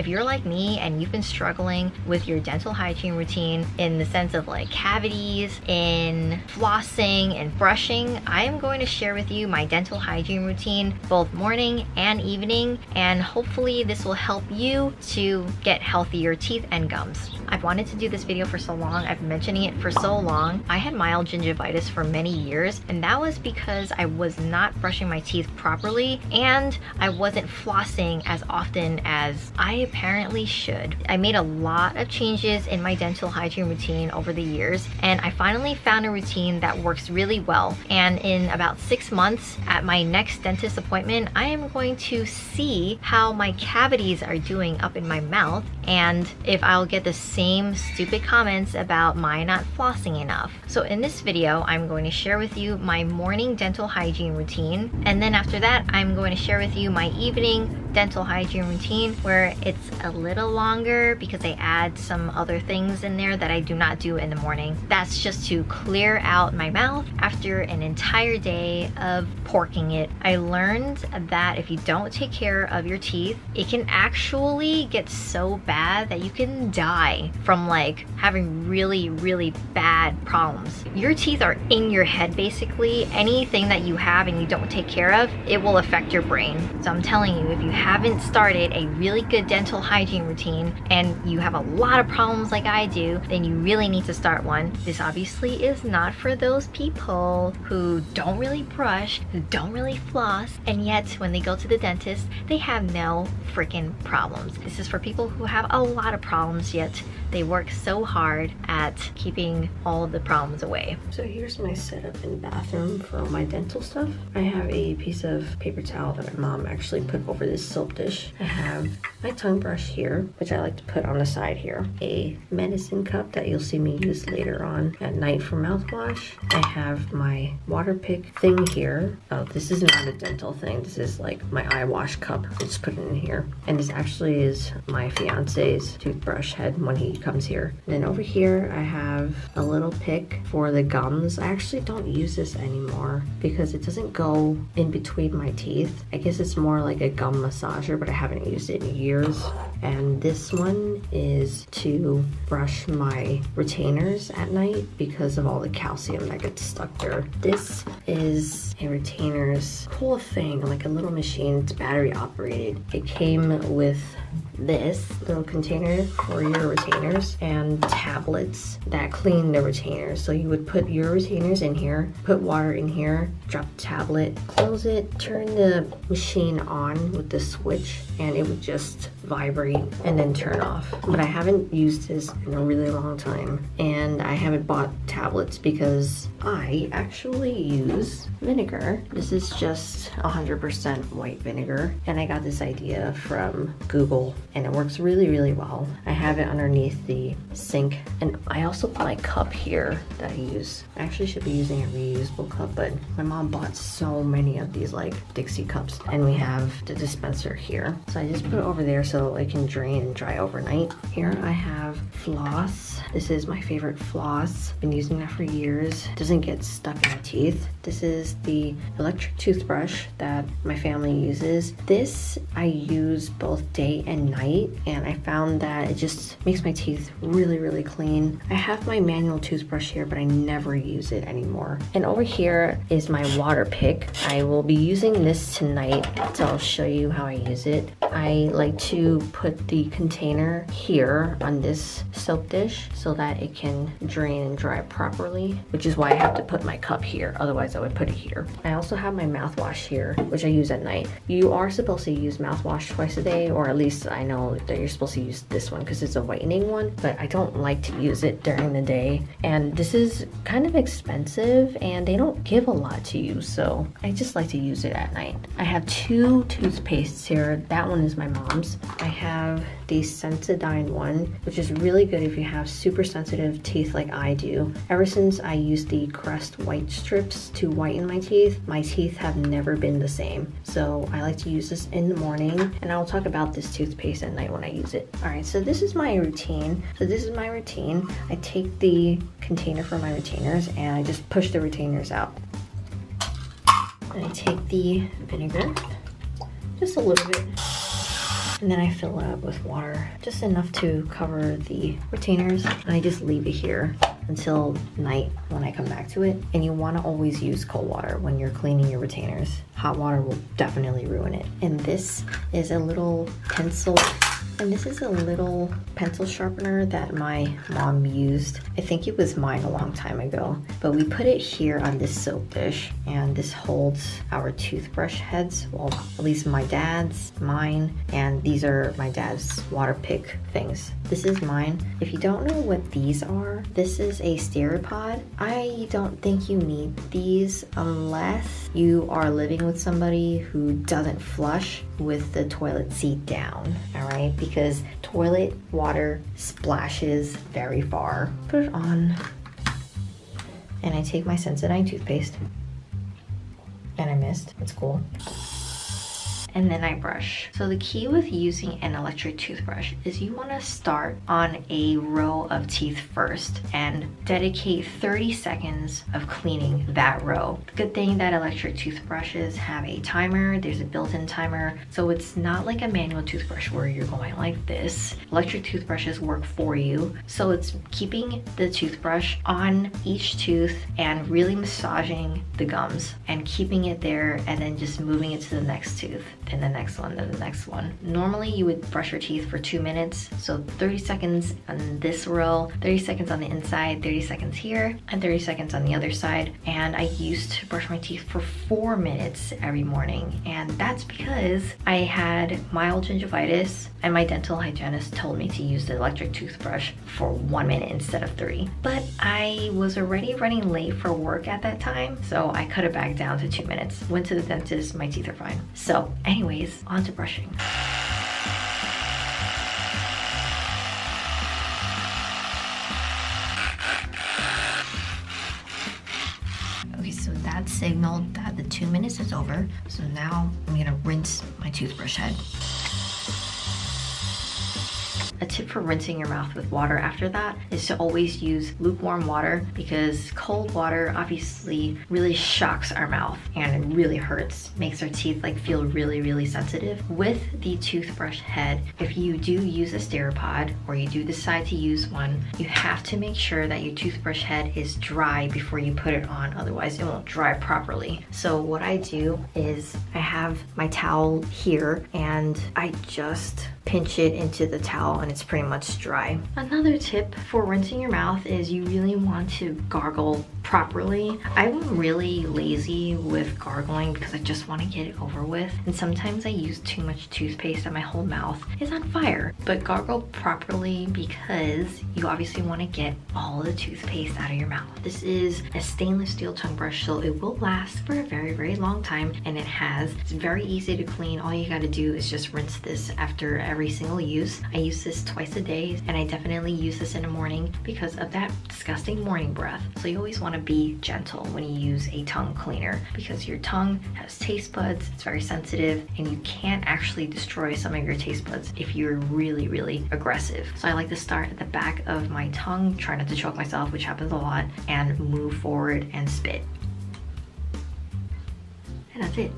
If you're like me and you've been struggling with your dental hygiene routine in the sense of like cavities, in flossing and brushing, I am going to share with you my dental hygiene routine both morning and evening and hopefully this will help you to get healthier teeth and gums. I've wanted to do this video for so long. I've been mentioning it for so long. I had mild gingivitis for many years and that was because I was not brushing my teeth properly and I wasn't flossing as often as I apparently should. I made a lot of changes in my dental hygiene routine over the years and I finally found a routine that works really well. And in about six months at my next dentist appointment, I am going to see how my cavities are doing up in my mouth and if I'll get the same stupid comments about my not flossing enough. So in this video, I'm going to share with you my morning dental hygiene routine and then after that, I'm going to share with you my evening dental hygiene routine where it's a little longer because I add some other things in there that I do not do in the morning. That's just to clear out my mouth after an entire day of porking it. I learned that if you don't take care of your teeth, it can actually get so bad that you can die from like having really, really bad problems. Your teeth are in your head basically. Anything that you have and you don't take care of, it will affect your brain. So I'm telling you, if you haven't started a really good dental hygiene routine and you have a lot of problems like I do, then you really need to start one. This obviously is not for those people who don't really brush, who don't really floss, and yet when they go to the dentist, they have no freaking problems. This is for people who have a lot of problems yet they work so hard at keeping all the problems away. So here's my setup in the bathroom for all my dental stuff. I have a piece of paper towel that my mom actually put over this soap dish. I have my tongue brush here, which I like to put on the side here. A medicine cup that you'll see me use later on at night for mouthwash. I have my Waterpik thing here. Oh, this is not a dental thing. This is like my eye wash cup. Just put it in here. And this actually is my fiance's toothbrush head when he comes here. And then over here, I have a little pick for the gums. I actually don't use this anymore because it doesn't go in between my teeth. I guess it's more like a gum massager, but I haven't used it in years. And this one is to brush my retainers at night because of all the calcium that gets stuck there. This is a retainers cool thing, like a little machine. It's battery operated. It came with this little container for your retainers and tablets that clean the retainers. So you would put your retainers in here, put water in here, drop the tablet, close it, turn the machine on with the switch and it would just vibrate and then turn off. But I haven't used this in a really long time and I haven't bought tablets because I actually use vinegar. This is just 100% white vinegar and I got this idea from Google and it works really, really well. I have it underneath the sink and I also put my cup here that I use. I actually should be using a reusable cup but my mom bought so many of these like Dixie cups and we have the dispenser here. So I just put it over there so it can drain and dry overnight. Here I have floss. This is my favorite floss. Been using that for years. Doesn't get stuck in my teeth. This is the electric toothbrush that my family uses. This I use both day and night and I found that it just makes my teeth really, really clean. I have my manual toothbrush here, but I never use it anymore. And over here is my Waterpik. I will be using this tonight, so I'll show you how I use it. I like to put the container here on this soap dish so that it can drain and dry properly, which is why I have to put my cup here. Otherwise I would put it here. I also have my mouthwash here, which I use at night. You are supposed to use mouthwash twice a day, or at least I know that you're supposed to use this one because it's a whitening one, but I don't like to use it during the day. And this is kind of expensive and they don't give a lot to you, so I just like to use it at night. I have two toothpastes here. That one is my mom's. I have the Sensodyne one, which is really good if you have super sensitive teeth like I do. Ever since I used the Crest white strips to whiten my teeth, my teeth have never been the same. So I like to use this in the morning and I'll talk about this toothpaste at night when I use it. All right, so this is my routine. So this is my routine. I take the container for my retainers and I just push the retainers out. And I take the vinegar, just a little bit, And then I fill it up with water, just enough to cover the retainers. And I just leave it here until night when I come back to it. And you wanna always use cold water when you're cleaning your retainers. Hot water will definitely ruin it. And this is a little pencil and this is a little pencil sharpener that my mom used. I think it was mine a long time ago, but we put it here on this soap dish and this holds our toothbrush heads. Well, at least my dad's, mine, and these are my dad's Waterpik things. This is mine. If you don't know what these are, this is a Steripod. I don't think you need these unless you are living with somebody who doesn't flush with the toilet seat down, all right? Because toilet water splashes very far. Put it on, and I take my Sensodyne toothpaste, and I missed, it's cool and then I brush. So the key with using an electric toothbrush is you wanna start on a row of teeth first and dedicate 30 seconds of cleaning that row. Good thing that electric toothbrushes have a timer, there's a built-in timer, so it's not like a manual toothbrush where you're going like this. Electric toothbrushes work for you, so it's keeping the toothbrush on each tooth and really massaging the gums and keeping it there and then just moving it to the next tooth and the next one, then the next one. Normally you would brush your teeth for two minutes, so 30 seconds on this row, 30 seconds on the inside, 30 seconds here, and 30 seconds on the other side. And I used to brush my teeth for four minutes every morning, and that's because I had mild gingivitis, and my dental hygienist told me to use the electric toothbrush for one minute instead of three. But I was already running late for work at that time, so I cut it back down to two minutes. Went to the dentist, my teeth are fine. So anyways, on to brushing. Okay, so that signaled that the two minutes is over. So now I'm gonna rinse my toothbrush head. Tip for rinsing your mouth with water after that is to always use lukewarm water because cold water obviously really shocks our mouth and it really hurts, makes our teeth like feel really, really sensitive. With the toothbrush head, if you do use a Steripod or you do decide to use one, you have to make sure that your toothbrush head is dry before you put it on, otherwise it won't dry properly. So what I do is I have my towel here and I just pinch it into the towel and it's pretty much dry. Another tip for rinsing your mouth is you really want to gargle properly. I'm really lazy with gargling because I just want to get it over with. And sometimes I use too much toothpaste and my whole mouth is on fire. But gargle properly because you obviously want to get all the toothpaste out of your mouth. This is a stainless steel tongue brush, so it will last for a very, very long time. And it has, it's very easy to clean. All you got to do is just rinse this after every single use. I use this twice a day and I definitely use this in the morning because of that disgusting morning breath. So you always want to be gentle when you use a tongue cleaner because your tongue has taste buds, it's very sensitive, and you can't actually destroy some of your taste buds if you're really, really aggressive. So I like to start at the back of my tongue, try not to choke myself, which happens a lot, and move forward and spit. And that's it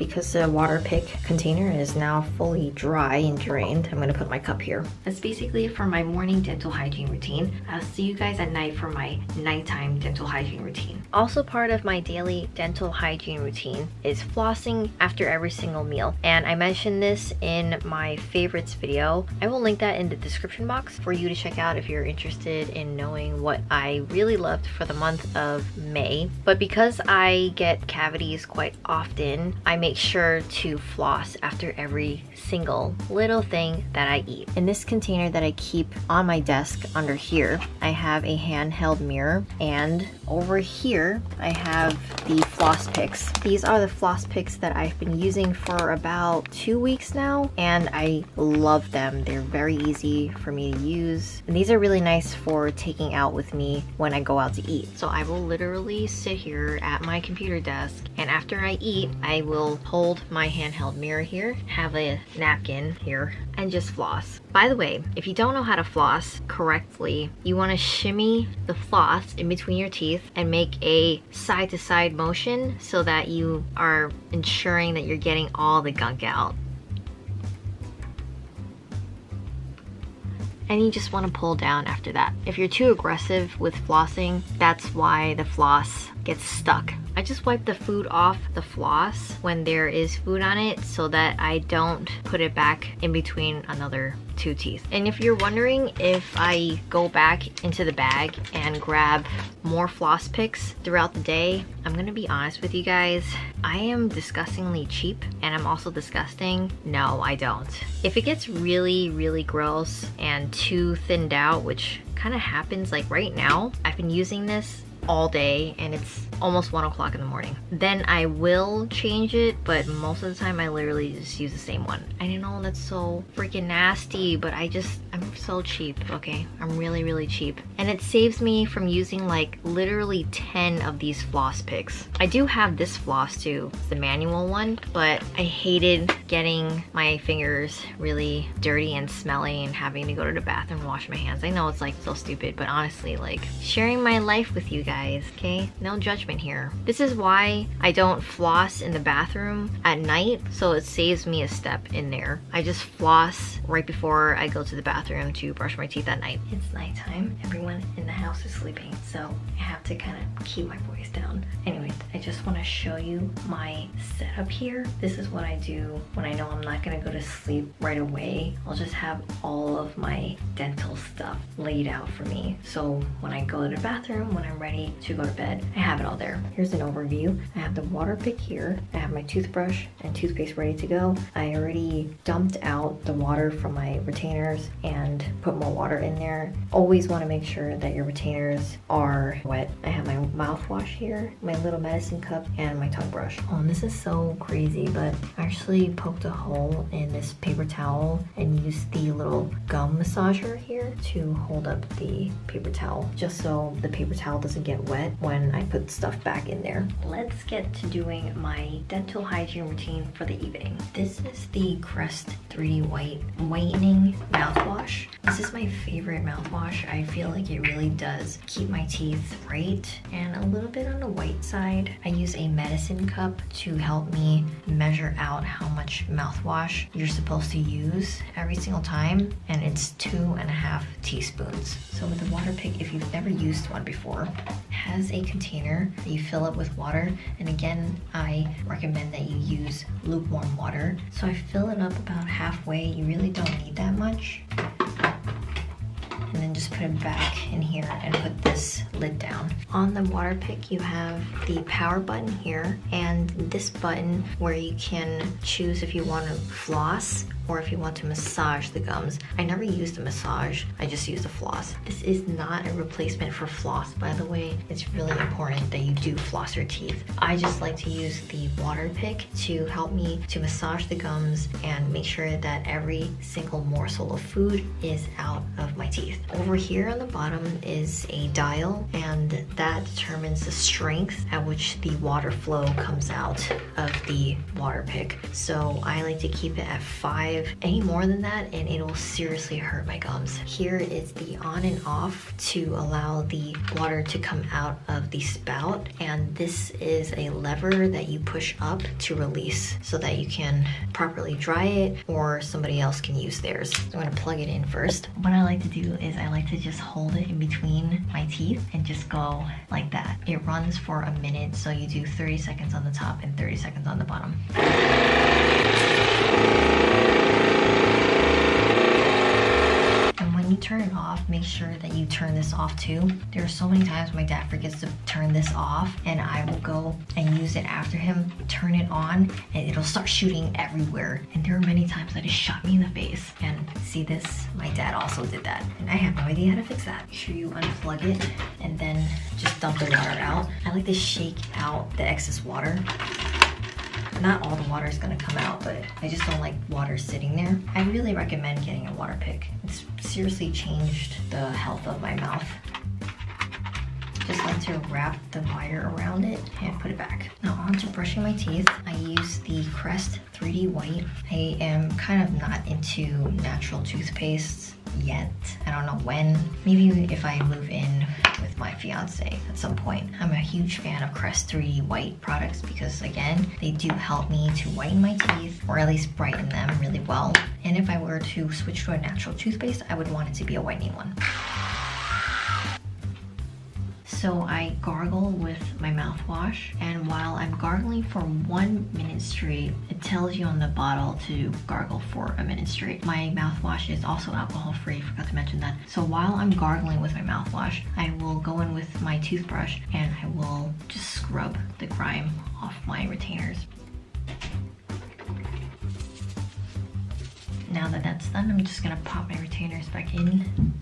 because the Waterpik container is now fully dry and drained, I'm gonna put my cup here. That's basically for my morning dental hygiene routine. I'll see you guys at night for my nighttime dental hygiene routine. Also part of my daily dental hygiene routine is flossing after every single meal. And I mentioned this in my favorites video. I will link that in the description box for you to check out if you're interested in knowing what I really loved for the month of May. But because I get cavities quite often, I make make sure to floss after every single little thing that I eat. In this container that I keep on my desk under here, I have a handheld mirror and over here I have the floss picks. These are the floss picks that I've been using for about two weeks now and I love them. They're very easy for me to use and these are really nice for taking out with me when I go out to eat. So I will literally sit here at my computer desk and after I eat I will hold my handheld mirror here, have a napkin here, and just floss. By the way, if you don't know how to floss correctly, you want to shimmy the floss in between your teeth and make a side-to-side -side motion so that you are ensuring that you're getting all the gunk out. and you just want to pull down after that. If you're too aggressive with flossing, that's why the floss gets stuck I just wipe the food off the floss when there is food on it so that I don't put it back in between another two teeth. And if you're wondering if I go back into the bag and grab more floss picks throughout the day, I'm gonna be honest with you guys. I am disgustingly cheap and I'm also disgusting. No, I don't. If it gets really, really gross and too thinned out, which kind of happens like right now, I've been using this all day and it's almost one o'clock in the morning. Then I will change it, but most of the time I literally just use the same one. I know that's so freaking nasty, but I just, I'm so cheap, okay? I'm really, really cheap. And it saves me from using like literally 10 of these floss picks. I do have this floss too, the manual one, but I hated getting my fingers really dirty and smelly and having to go to the bathroom and wash my hands. I know it's like so stupid, but honestly, like sharing my life with you guys, okay? No judgment here. This is why I don't floss in the bathroom at night, so it saves me a step in there. I just floss right before I go to the bathroom to brush my teeth at night. It's nighttime. Everyone in the house is sleeping, so I have to kind of keep my voice down. Anyways, I just want to show you my setup here. This is what I do when I know I'm not gonna go to sleep right away. I'll just have all of my dental stuff laid out for me. So when I go to the bathroom, when I'm ready to go to bed, I have it all there. Here's an overview. I have the Waterpik here. I have my toothbrush and toothpaste ready to go. I already dumped out the water from my retainers and put more water in there. Always want to make sure that your retainers are wet. I have my mouthwash here, my little medicine cup, and my tongue brush. Oh, and this is so crazy, but I actually poked a hole in this paper towel and used the little gum massager here to hold up the paper towel, just so the paper towel doesn't get wet when I put stuff back in there. Let's get to doing my dental hygiene routine for the evening. This is the Crest 3D White Whitening Mouthwash. This is my favorite mouthwash. I feel like it really does keep my teeth bright and a little bit on the white side. I use a medicine cup to help me measure out how much mouthwash you're supposed to use every single time and it's two and a half teaspoons. So with the Waterpik, if you've never used one before, has a container that you fill up with water and again I recommend that you use lukewarm water. So I fill it up about halfway. You really don't need that much and then just put it back in here and put this lid down. On the Waterpik, you have the power button here and this button where you can choose if you want to floss or if you want to massage the gums. I never use the massage, I just use the floss. This is not a replacement for floss, by the way. It's really important that you do floss your teeth. I just like to use the Waterpik to help me to massage the gums and make sure that every single morsel of food is out of my teeth. Over here on the bottom is a dial and that determines the strength at which the water flow comes out of the Waterpik. So I like to keep it at five any more than that and it will seriously hurt my gums. Here is the on and off to allow the water to come out of the spout and this is a lever that you push up to release so that you can properly dry it or somebody else can use theirs. I'm gonna plug it in first. What I like to do is I like to just hold it in between my teeth and just go like that. It runs for a minute so you do 30 seconds on the top and 30 seconds on the bottom. you turn it off, make sure that you turn this off too. There are so many times my dad forgets to turn this off and I will go and use it after him, turn it on, and it'll start shooting everywhere. And there are many times that it shot me in the face. And see this? My dad also did that. And I have no idea how to fix that. Make sure you unplug it and then just dump the water out. I like to shake out the excess water not all the water is gonna come out, but I just don't like water sitting there. I really recommend getting a Waterpik. It's seriously changed the health of my mouth. Just like to wrap the wire around it and put it back. Now on to brushing my teeth. I use the Crest 3D White. I am kind of not into natural toothpastes yet. I don't know when. Maybe if I move in with my fiance at some point. I'm a huge fan of Crest 3D White products because again, they do help me to whiten my teeth or at least brighten them really well. And if I were to switch to a natural toothpaste, I would want it to be a whitening one. So I gargle with my mouthwash and while I'm gargling for one minute straight, it tells you on the bottle to gargle for a minute straight. My mouthwash is also alcohol free, forgot to mention that. So while I'm gargling with my mouthwash, I will go in with my toothbrush and I will just scrub the grime off my retainers. Now that that's done, I'm just gonna pop my retainers back in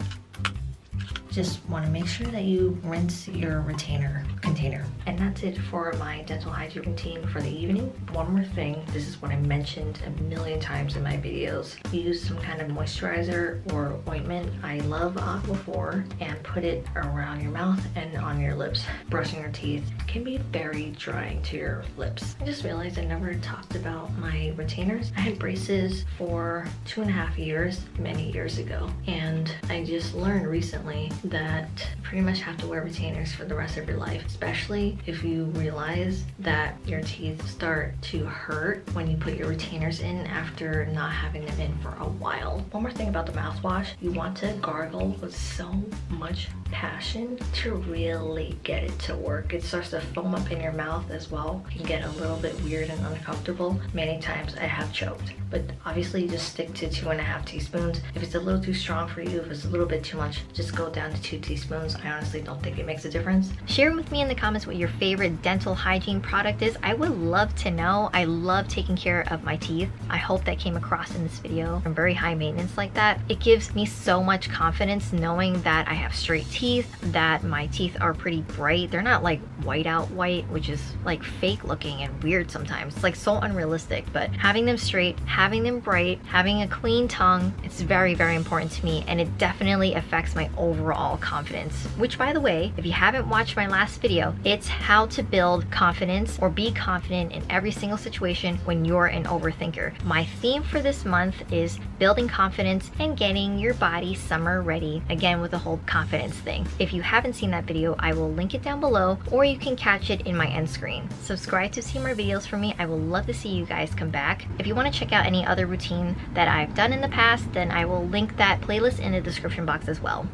just want to make sure that you rinse your retainer container. And that's it for my dental hygiene routine for the evening. One more thing, this is what I mentioned a million times in my videos. Use some kind of moisturizer or ointment. I love Aquaphor and put it around your mouth and on your lips. Brushing your teeth can be very drying to your lips. I just realized I never talked about my retainers. I had braces for two and a half years, many years ago. And I just learned recently that pretty much have to wear retainers for the rest of your life, especially if you realize that your teeth start to hurt when you put your retainers in after not having them in for a while. One more thing about the mouthwash, you want to gargle with so much passion to really get it to work. It starts to foam up in your mouth as well. It can get a little bit weird and uncomfortable. Many times I have choked, but obviously just stick to two and a half teaspoons. If it's a little too strong for you, if it's a little bit too much, just go down to two teaspoons. I honestly don't think it makes a difference. Share with me in the comments what your favorite dental hygiene product is. I would love to know. I love taking care of my teeth. I hope that came across in this video. I'm very high maintenance like that. It gives me so much confidence knowing that I have straight teeth teeth that my teeth are pretty bright. They're not like white out white, which is like fake looking and weird sometimes. It's like so unrealistic, but having them straight, having them bright, having a clean tongue, it's very, very important to me and it definitely affects my overall confidence. Which by the way, if you haven't watched my last video, it's how to build confidence or be confident in every single situation when you're an overthinker. My theme for this month is building confidence and getting your body summer ready. Again, with the whole confidence thing. If you haven't seen that video, I will link it down below or you can catch it in my end screen. Subscribe to see more videos from me. I will love to see you guys come back. If you want to check out any other routine that I've done in the past, then I will link that playlist in the description box as well.